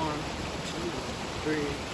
One, two, three,